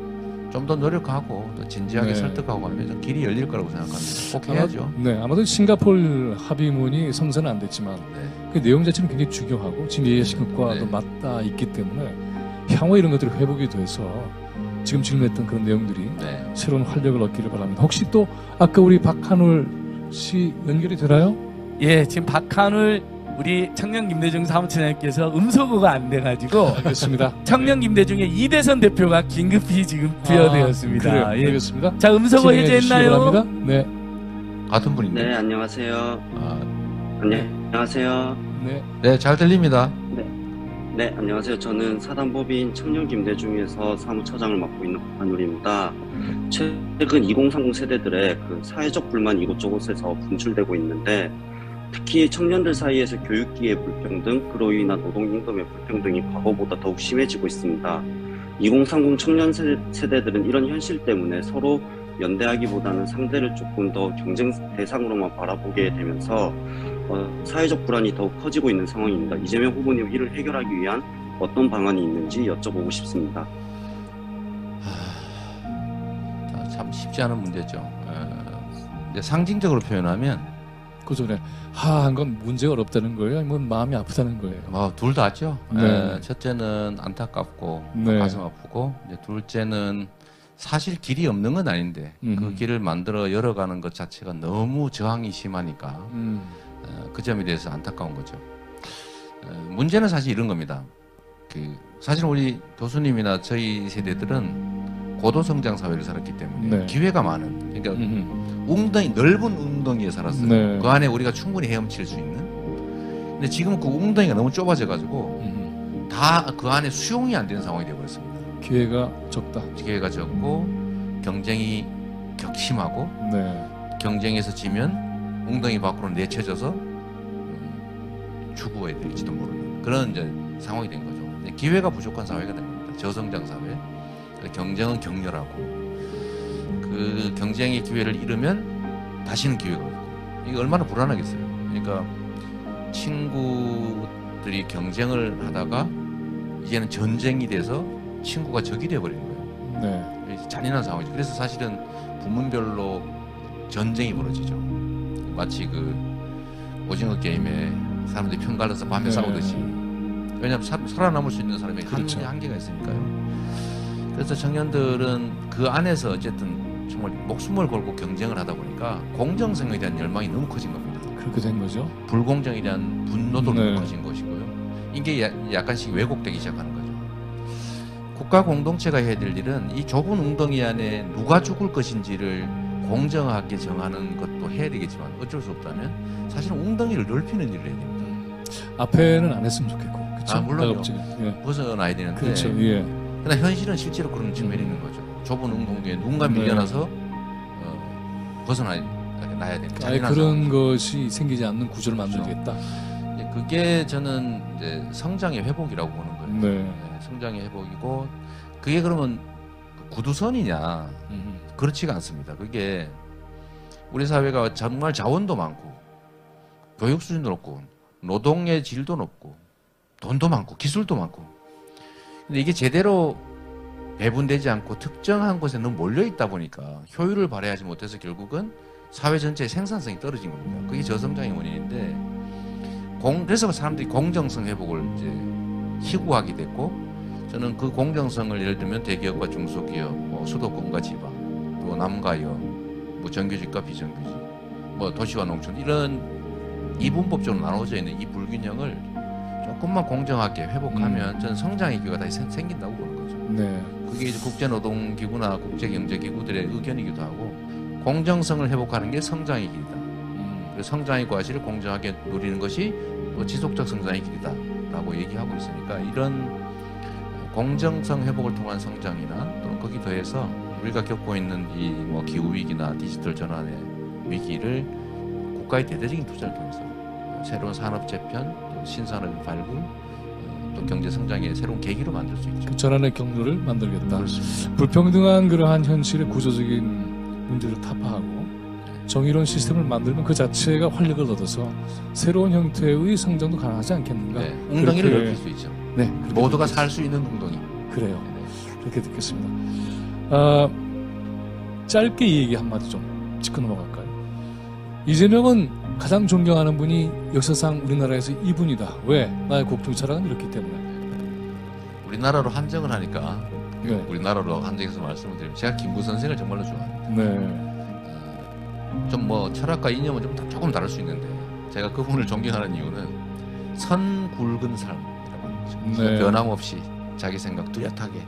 좀 더 노력하고 또 진지하게 네. 설득하고 하면서 길이 열릴 거라고 생각합니다. 꼭 아마- 해야죠. 네, 아마도 싱가폴 합의문이 성사는 안 됐지만 네. 그 내용 자체는 굉장히 중요하고 지금 얘기하신 것과도 네. 맞닿아 있기 때문에 향후 이런 것들이 회복이 돼서 지금 질문했던 그런 내용들이 네. 새로운 활력을 얻기를 바랍니다. 혹시 또 아까 우리 박한울 씨 연결이 되나요? 예, 지금 박한울 우리 청년 김대중 사무처장님께서 음소거가 안 돼가지고 알겠습니다. [laughs] 청년 김대중의 이대선 대표가 긴급히 지금 부여되었습니다. 아, 그래요. 예. 알겠습니다. 자, 음소거 진행해 주시기 해제했나요? 바랍니다. 네, 같은 분인데. 네, 안녕하세요. 아, 안녕하세요. 네, 네, 잘 들립니다. 네, 안녕하세요. 저는 사단법인 청년 김대중에서 사무처장을 맡고 있는 박한울입니다. 최근 2030 세대들의 그 사회적 불만 이곳저곳에서 분출되고 있는데 특히 청년들 사이에서 교육기회 불평등, 그로 인한 노동임금의 불평등이 과거보다 더욱 심해지고 있습니다. 2030 청년 세- 세대들은 이런 현실 때문에 서로 연대하기보다는 상대를 조금 더 경쟁 대상으로만 바라보게 되면서 어, 사회적 불안이 더욱 커지고 있는 상황입니다. 이재명 후보님 이를 해결하기 위한 어떤 방안이 있는지 여쭤보고 싶습니다. 하, 참 쉽지 않은 문제죠. 어, 상징적으로 표현하면 그 전에 하한 건 문제가 어렵다는 거예요? 아니면 마음이 아프다는 거예요? 뭐둘 다죠. 네. 에, 첫째는 안타깝고 네. 가슴 아프고 이제 둘째는 사실 길이 없는 건 아닌데 그 음흠. 길을 만들어 열어가는 것 자체가 너무 저항이 심하니까 음, 어, 그 점에 대해서 안타까운 거죠. 어, 문제는 사실 이런 겁니다. 그 사실 우리 교수님이나 저희 세대들은 고도 성장 사회를 살았기 때문에 네. 기회가 많은 그러니까 음, 웅덩이 넓은 웅덩이에 살았어요. 네. 그 안에 우리가 충분히 헤엄칠 수 있는. 근데 지금 그 웅덩이가 너무 좁아져 가지고 음. 다그 안에 수용이 안 되는 상황이 되어 버렸습니다. 기회가 적다. 기회가 적고 경쟁이 격심하고 네, 경쟁에서 지면 웅덩이 밖으로 내쳐져서 음, 죽어야 될지도 모르는 그런 이제 상황이 된 거죠. 기회가 부족한 사회가 된 겁니다. 저성장 사회. 그래서 경쟁은 격렬하고 그 경쟁의 기회를 잃으면 다시는 기회가 없고 이게 얼마나 불안하겠어요. 그러니까 친구들이 경쟁을 하다가 이제는 전쟁이 돼서 친구가 적이 돼버리는 거예요. 네, 잔인한 상황이죠. 그래서 사실은 부문별로 전쟁이 벌어지죠. 마치 그 오징어 게임에 사람들이 편 갈라서 밤에 네. 싸우듯이. 왜냐하면 사- 살아남을 수 있는 사람이 그렇죠. 한, 한계가 있으니까요. 그래서 청년들은 그 안에서 어쨌든 정말 목숨을 걸고 경쟁을 하다 보니까 공정성에 대한 열망이 너무 커진 겁니다. 그렇게 된 거죠. 불공정에 대한 분노도 네. 너무 커진 것이고요. 이게 야- 약간씩 왜곡되기 시작하는 거죠. 국가 공동체가 해야 될 일은 이 좁은 웅덩이 안에 누가 죽을 것인지를 공정하게 정하는 것도 해야 되겠지만 어쩔 수 없다면 사실은 웅덩이를 넓히는 일을 해야 됩니다. 앞에는 안 했으면 좋겠고, 그렇죠? 아, 물론요. 예. 벗어나야 되는데 그렇죠. 예. 그러나 현실은 실제로 그런 측면이 있는 거죠. 좁은 웅덩이에 누군가 네. 밀려나서 어, 벗어나야 나야 되는 아예 그런. 것이 생기지 않는 구조를 만들겠다. 이제 그게 저는 이제 성장의 회복이라고 보는 거예요. 네. 네, 성장의 회복이고 그게 그러면 구두선이냐? 음. 그렇지가 않습니다. 그게 우리 사회가 정말 자원도 많고 교육 수준도 높고 노동의 질도 높고 돈도 많고 기술도 많고 근데 이게 제대로 배분되지 않고 특정한 곳에 너무 몰려 있다 보니까 효율을 발휘하지 못해서 결국은 사회 전체의 생산성이 떨어진 겁니다. 그게 저성장의 원인인데 공, 그래서 사람들이 공정성 회복을 이제 희구하게 됐고 저는 그 공정성을 예를 들면 대기업과 중소기업, 뭐 수도권과 지방, 또 남과 여, 뭐 정규직과 비정규직, 뭐 도시와 농촌 이런 이분법적으로 나눠져 있는 이 불균형을 조금만 공정하게 회복하면 저는 성장의 기회가 다시 생- 생긴다고 보는 거죠. 네. 그게 이제 국제노동기구나 국제경제기구들의 의견이기도 하고 공정성을 회복하는 게 성장의 길이다. 음. 그래서 성장의 과실을 공정하게 누리는 것이 또 지속적 성장의 길이다라고 얘기하고 있으니까 이런 공정성 회복을 통한 성장이나 또는 거기 더해서 우리가 겪고 있는 이 뭐 기후 위기나 디지털 전환의 위기를 국가의 대대적인 투자를 통해서 새로운 산업 재편, 또 신산업의 발굴, 어, 또 경제 성장의 새로운 계기로 만들 수 있죠. 그 전환의 경로를 만들겠다. 그렇습니다. 불평등한 그러한 현실의 구조적인 문제를 타파하고 정의로운 시스템을 만들면 그 자체가 활력을 얻어서 새로운 형태의 성장도 가능하지 않겠는가? 네, 웅덩이를 넓힐 수 있죠. 네, 모두가. 살 수 있는 웅덩이. 그래요. 네. 그렇게 듣겠습니다. 아, 짧게 이 얘기 한마디 좀 짚고 넘어갈까요? 이재명은 가장 존경하는 분이 역사상 우리나라에서 이분이다. 왜? 나의 국정 철학은 이렇기 때문에. 우리나라로 한정을 하니까 네. 우리나라로 한정해서 말씀을 드리면 제가 김구 선생을 정말로 좋아합니다. 네. 좀 뭐 철학과 이념은 좀 다- 조금 다를 수 있는데 제가 그분을 존경하는 이유는 선 굵은 거죠. 네. 변함없이 자기 생각 뚜렷하게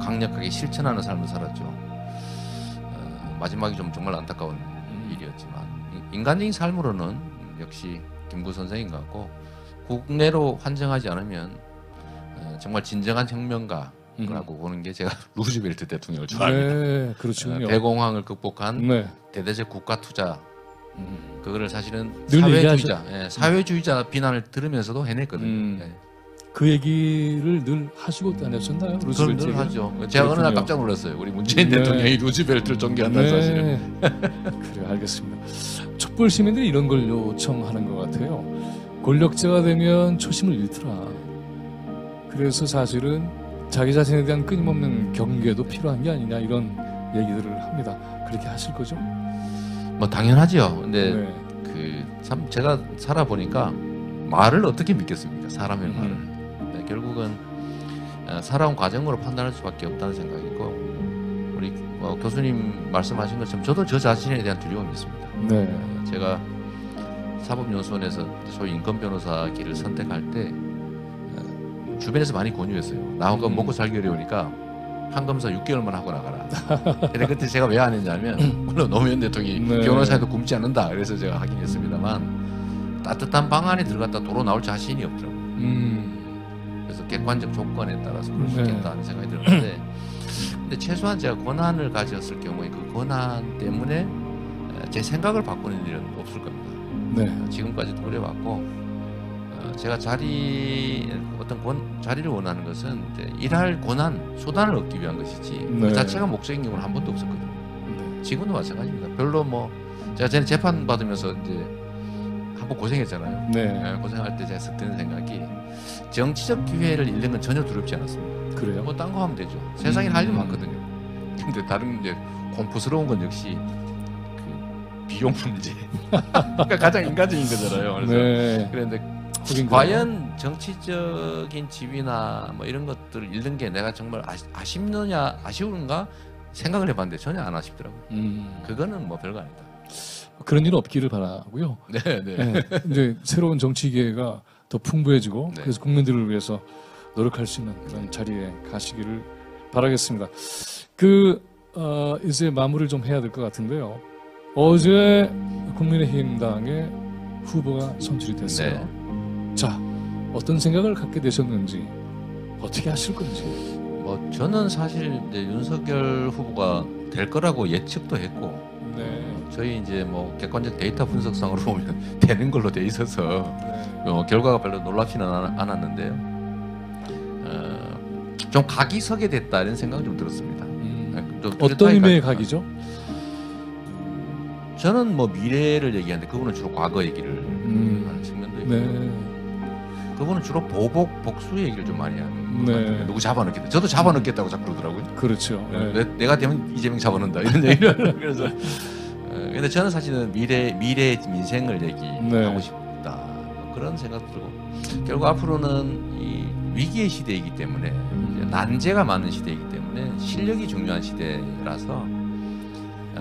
강력하게 실천하는 삶을 살았죠. 어, 마지막이 좀 정말 안타까운 일이었지만 인- 인간적인 삶으로는 역시 김구 선생인 것 같고 국내로 환정하지 않으면 어, 정말 진정한 혁명가 라고 보는 게 제가 [laughs] 루즈벨트 대통령을 좋아합니다. 네, 어, 그렇군요. 대공황을 극복한 네. 대대적 국가 투자 그거를 사실은 늘 사회주의자 예, 사회주의자 비난을 들으면서도 해냈거든요. 음. 예. 그 얘기를 늘 하시고 다녔었나요? 루스벨트 늘? 하죠. 제가 어느 날 그렇군요. 깜짝 놀랐어요. 우리 문재인 네. 대통령이 루즈벨트를 존경한다는 사실을. [laughs] 그래 알겠습니다. 촛불 시민들이 이런 걸 요청하는 것 같아요. 권력자가 되면 초심을 잃더라. 그래서 사실은 자기 자신에 대한 끊임없는 경계도 필요한 게 아니냐 이런 얘기들을 합니다. 그렇게 하실 거죠? 뭐 당연하죠. 근데 네. 그참 제가 살아 보니까 말을 어떻게 믿겠습니까? 사람의 음. 말을. 네, 결국은 어, 살아온 과정으로 판단할 수밖에 없다는 생각이고 우리 어, 교수님 말씀하신 것처럼 저도 저 자신에 대한 두려움이 있습니다. 네. 어, 제가 사법연수원에서 소위 인권 변호사 길을 선택할 때 어, 주변에서 많이 권유했어요. 나하고 음. 먹고 살기 어려우니까 판검사 6개월만 하고 나가라. 근데 그때 제가 왜 안 했냐면 [laughs] 물론 노무현 대통령이 네. 변호사에도 굶지 않는다. 그래서 제가 하긴 했습니다만 따뜻한 방 안에 들어갔다 도로 나올 자신이 없더라고요. 음. 그래서 객관적 조건에 따라서 그럴 수 네. 있겠다는 생각이 들었는데 근데 최소한 제가 권한을 가졌을 경우에 그 권한 때문에 제 생각을 바꾸는 일은 없을 겁니다. 네. 지금까지도 그래왔고 어, 제가 자리 어떤 권, 자리를 원하는 것은 일할 권한 수단을 얻기 위한 것이지 네. 그 자체가 목적인 경우는 한 번도 없었거든요. 네. 지금도 마찬가지입니다. 별로 뭐 제가 전에 재판 받으면서 이제 한 번 고생했잖아요. 네. 예, 고생할 때 제가 드는 생각이 정치적 기회를 잃는 건 전혀 두렵지 않았습니다. 그래요? 뭐 딴 거 하면 되죠. 세상에 할일 음. 많거든요. 근데 다른 이제 공포스러운 건 역시 그 비용 문제. [laughs] 그러니까 가장 인간적인 거잖아요. 그래서 네. 그런데. 과연 정치적인 지위나 뭐 이런 것들을 잃는 게 내가 정말 아쉽느냐 아쉬운가 생각을 해봤는데 전혀 안 아쉽더라고요. 음. 그거는 뭐 별거 아니다. 그런 일은 없기를 바라고요. 네, 네. 네. 이제 새로운 정치 기회가 더 풍부해지고 네. 그래서 국민들을 위해서 노력할 수 있는 그런 자리에 가시기를 바라겠습니다. 그 어, 이제 마무리를 좀 해야 될 것 같은데요. 어제 국민의힘당의 후보가 선출이 됐어요. 네. 자, 어떤 생각을 갖게 되셨는지 어떻게 하실 건지. 뭐 저는 사실 이제 윤석열 후보가 될 거라고 예측도 했고 네. 저희 이제 뭐 객관적 데이터 분석상으로 [laughs] 보면 되는 걸로 돼 있어서 어, 결과가 별로 놀랍지는 않- 않았는데요. 어, 좀 각이 서게 됐다 이런 생각이 좀 들었습니다. 음, 좀 어떤 뚜렷하게 의미의 각- 각이죠? 저는 뭐 미래를 얘기하는데 그분은 주로 과거 얘기를 음. 하는 측면도 있고 네. 그분은 주로 보복 복수 얘기를 좀 많이 하는 것 네. 같아요. 누구 잡아넣겠다. 저도 잡아넣겠다고 자꾸 그러더라고요. 그렇죠. 네. 내, 내가 되면 이재명 잡아넣는다 이런 [laughs] 얘기를 그래서 어, [laughs] 근데 저는 사실은 미래 미래 민생을 얘기하고 네. 싶다 뭐 그런 생각 들고 결국 앞으로는 이 위기의 시대이기 때문에 이제 난제가 많은 시대이기 때문에 실력이 중요한 시대라서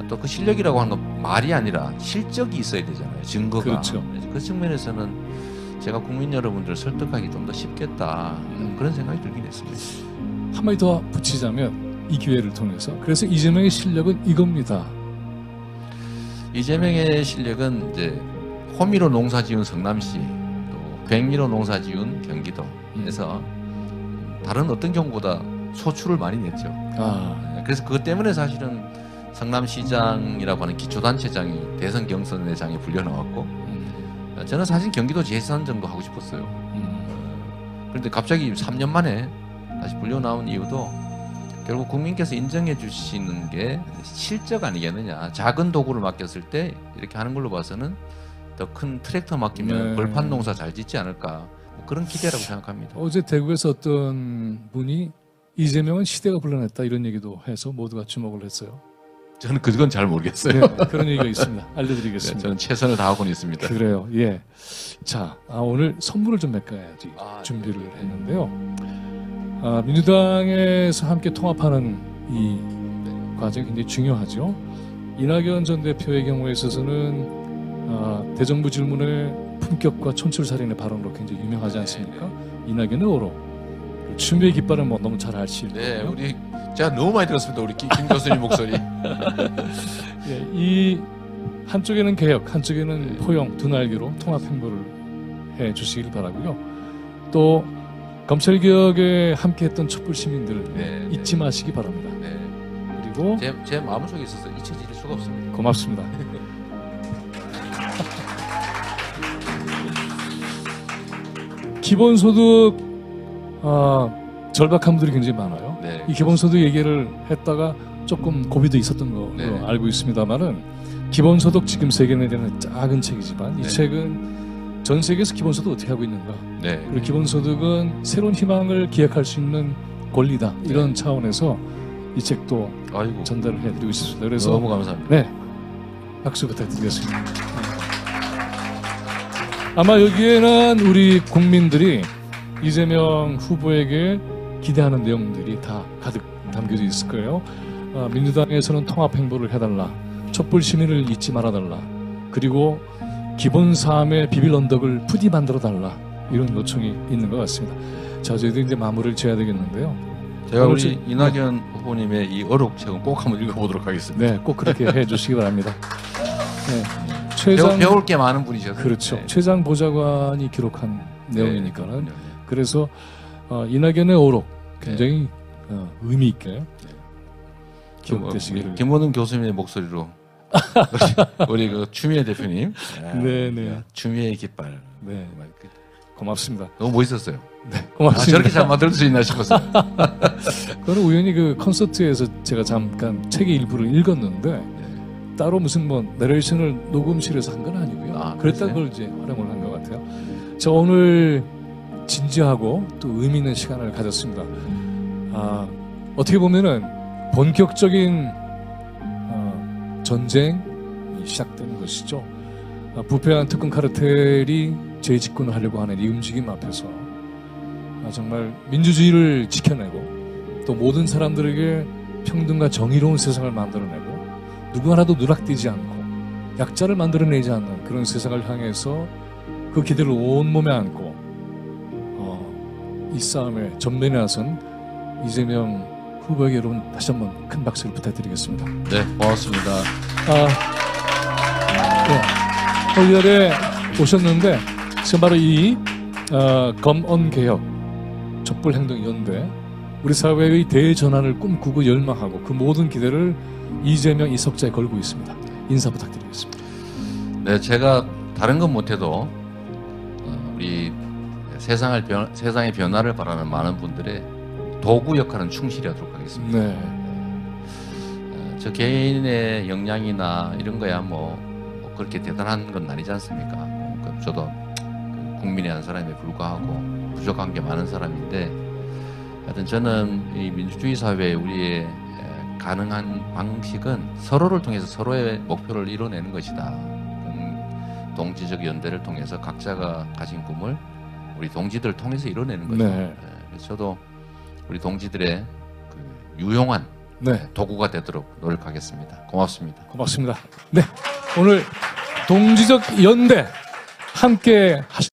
또 그 실력이라고 하는 건 말이 아니라 실적이 있어야 되잖아요 증거가 그렇죠. 그 측면에서는 제가 국민 여러분들을 설득하기 좀 더 쉽겠다 음. 그런 생각이 들긴 했습니다. 한마디 더 붙이자면 이 기회를 통해서 그래서 이재명의 실력은 이겁니다. 이재명의 실력은 이제 호미로 농사 지은 성남시 또 백미로 농사 지은 경기도에서 다른 어떤 경우보다 소출을 많이 냈죠. 아, 그래서 그것 때문에 사실은 성남시장이라고 하는 기초단체장이 대선 경선회장에 불려 나왔고 음, 저는 사실 경기도 재선 정도 하고 싶었어요. 음, 그런데 갑자기 3년 만에 다시 불려 나온 이유도 결국 국민께서 인정해 주시는 게 실적 아니겠느냐. 작은 도구를 맡겼을 때 이렇게 하는 걸로 봐서는 더 큰 트랙터 맡기면 네. 벌판 농사 잘 짓지 않을까. 뭐 그런 기대라고 생각합니다. 어제 대구에서 어떤 분이 이재명은 시대가 불러냈다 이런 얘기도 해서 모두가 주목을 했어요. 저는 그건 잘 모르겠어요. 네, 그런 얘기가 있습니다. [laughs] 네, 알려드리겠습니다. 저는 최선을 다하고는 있습니다. 그래요. 예. 자, 아, 오늘 선물을 좀 메꿔야지 아, 준비를 네. 했는데요. 아, 민주당에서 함께 통합하는 이 과정이 굉장히 중요하죠. 이낙연 전 대표의 경우에 있어서는 아, 대정부 질문의 품격과 촌철살인의 발언으로 굉장히 유명하지 않습니까? 이낙연의 오로 그리고 추미애 깃발은 뭐 너무 잘 아실 네. 우리 제가 너무 많이 들었습니다. 우리 김, 김 교수님 목소리. [laughs] [laughs] 예, 이 한쪽에는 개혁, 한쪽에는 포용 두 날개로 통합 행보를 해 주시길 바라고요. 또 검찰 개혁에 함께했던 촛불 시민들 네, 잊지 마시기 바랍니다. 네. 그리고 제, 제 마음속에 있어서 잊혀질 수가 없습니다. 고맙습니다. [laughs] 기본소득 아, 절박한 분들이 굉장히 많아요. 네. 이 기본소득 얘기를 했다가 조금 고비도 있었던 걸로 네. 알고 있습니다만은 기본소득 지금 세계 내에는 작은 책이지만 이 네. 책은 전 세계에서 기본소득 어떻게 하고 있는가 네. 그리고 기본소득은 새로운 희망을 기획할 수 있는 권리다 이런 차원에서 이 책도 아이고. 전달을 해드리고 있습니다. 그래서 너무 감사합니다. 네 박수 부탁드리겠습니다. 아마 여기에는 우리 국민들이 이재명 후보에게 기대하는 내용들이 다 가득 담겨져 있을 거예요. 아, 민주당에서는 통합 행보를 해달라. 촛불 시민을 잊지 말아달라. 그리고 기본 사함의 비빌 언덕을 푸디 만들어 달라. 이런 요청이 있는 것 같습니다. 자, 저희도 이제 마무리를 지어야 되겠는데요. 제가 우리 지- 이낙연 후보님의 이 어록 책은 꼭 한번 읽어보도록 하겠습니다. 네, 꼭 그렇게 [laughs] 해주시기 바랍니다. 네, 배우, 최장 배울 게 많은 분이셔서. 그렇죠. 네. 최장 보좌관이 기록한 내용이니까는 네, 네. 그래서 어, 이낙연의 오록 굉장히 어, 의미 있게 기억되시기를. 뭐, 김원훈 교수님의 목소리로 [laughs] 우리 그 추미애 대표님. 아, 네, 네. 추미애 깃발. 네, 정말 그- 고맙습니다. 너무 멋있었어요. 네, 아, 고맙습니다. 저렇게 잘 만들 수 있나 싶었어요. [laughs] 그거는 우연히 그 콘서트에서 제가 잠깐 책의 일부를 읽었는데 네. 따로 무슨 뭐 내레이션을 녹음실에서 한 건 아니고요. 아, 그랬다 그랬어요? 걸 이제 활용을 한 것 같아요. 저 오늘 진지하고 또 의미 있는 시간을 가졌습니다. 아, 어떻게 보면은 본격적인 어, 전쟁이 시작된 것이죠. 아, 부패한 특권 카르텔이 재집권을 하려고 하는 이 움직임 앞에서 아, 정말 민주주의를 지켜내고 또 모든 사람들에게 평등과 정의로운 세상을 만들어내고 누구 하나도 누락되지 않고 약자를 만들어내지 않는 그런 세상을 향해서 그 기대를 온몸에 안고 어, 이 싸움에 전면에 나선 이재명 후보에게 여러분 다시 한번 큰 박수를 부탁드리겠습니다. 네, 고맙습니다. 아, 네. 헐리얼에 오셨는데 지금 바로 이 어, 검언 개혁 촛불 행동 연대 우리 사회의 대전환을 꿈꾸고 열망하고 그 모든 기대를 이재명 이석자에 걸고 있습니다. 인사 부탁드리겠습니다. 네, 제가 다른 건 못해도 어, 우리 세상을 변, 세상의 변화를 바라는 많은 분들의 도구 역할은 충실히 하도록 하겠습니다. 네. 어, 저 개인의 역량이나 이런 거야 뭐, 뭐 그렇게 대단한 건 아니지 않습니까? 그 저도 그 국민의 한 사람에 불과하고 부족한 게 많은 사람인데 하여튼 저는 이 민주주의 사회에 우리의 에, 가능한 방식은 서로를 통해서 서로의 목표를 이뤄내는 것이다. 음, 동지적 연대를 통해서 각자가 가진 꿈을 우리 동지들을 통해서 이뤄내는 거죠. 네. 예, 저도 우리 동지들의 그 유용한 네. 도구가 되도록 노력하겠습니다. 고맙습니다. 고맙습니다. 네. 오늘 동지적 연대 함께 하셨